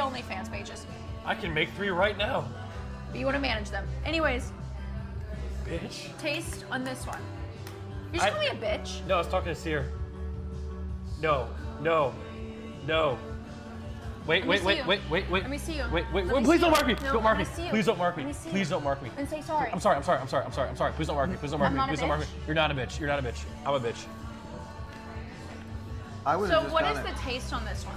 OnlyFans pages. I can make three right now. But you want to manage them. Anyways, Bitch. taste on this one. You're just I- calling me a bitch. No, I was talking to Cyr. No, no, no. Wait, wait, wait, wait, wait, wait. Let me see you. Wait, wait, wait. Please don't mark me. No, don't mark me. Please don't mark me. Me Please don't mark me. And say sorry. I'm sorry. I'm sorry. I'm sorry. I'm sorry. I'm sorry. Please don't mark me. Please don't mark I'm me. Please don't mark me. You're not a bitch. You're not a bitch. I'm a bitch. I would So what is the taste on this one?